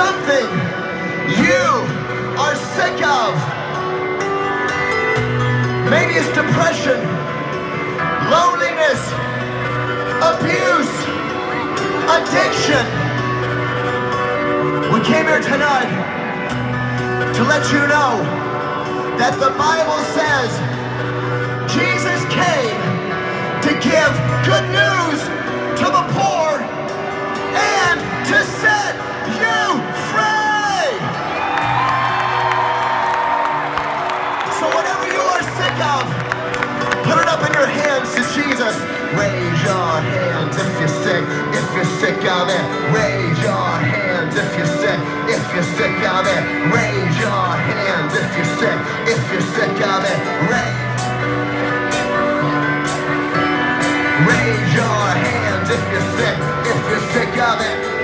something you are sick of. Maybe it's depression, loneliness, abuse, addiction. We came here tonight to let you know that the Bible says Jesus came in your hands to Jesus. Raise your hands if you're sick, if you're sick of it. Raise your hands if you're sick, if you're sick of it. Raise your hands if you're sick, if you're sick of it. Raise Raise your hands if you're sick, if you're sick of it.